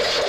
you